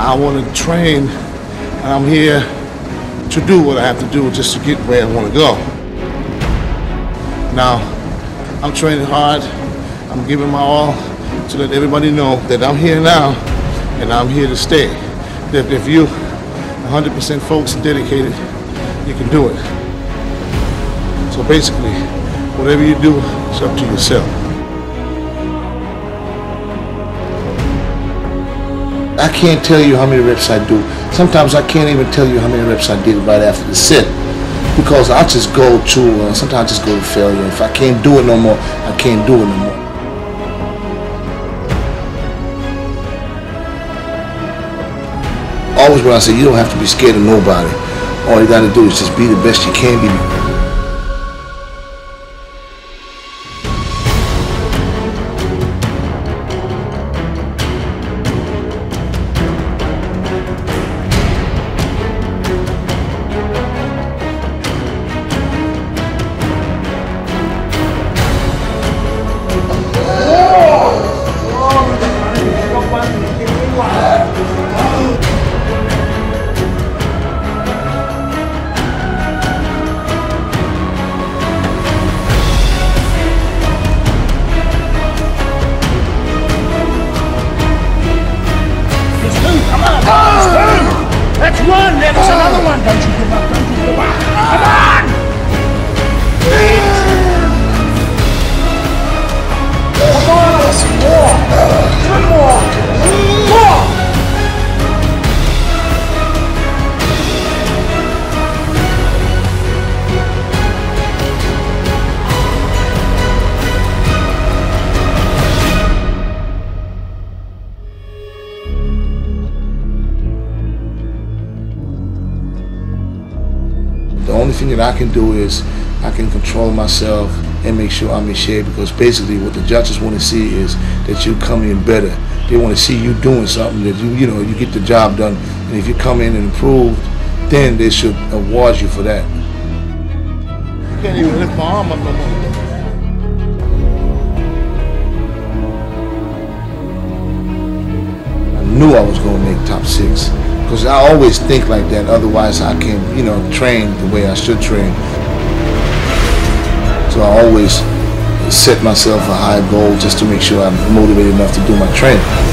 I want to train, and I'm here to do what I have to do just to get where I want to go. Now, I'm training hard. I'm giving my all to let everybody know that I'm here now and I'm here to stay. That if you 100% focused and dedicated, you can do it. So basically, whatever you do, it's up to yourself. I can't tell you how many reps I do. Sometimes I can't even tell you how many reps I did right after the set because I just go to, uh, sometimes I just go to failure. If I can't do it no more, I can't do it no more. Always when I say you don't have to be scared of nobody. All you got to do is just be the best you can be. Thing that I can do is I can control myself and make sure I'm in shape because basically what the judges want to see is that you come in better. They want to see you doing something that you you know you get the job done and if you come in and improve then they should award you for that. You can't even lift my arm up no more. I knew I was going to make top six because I always think like that. Otherwise, I can, you know, train the way I should train. So I always set myself a high goal just to make sure I'm motivated enough to do my training.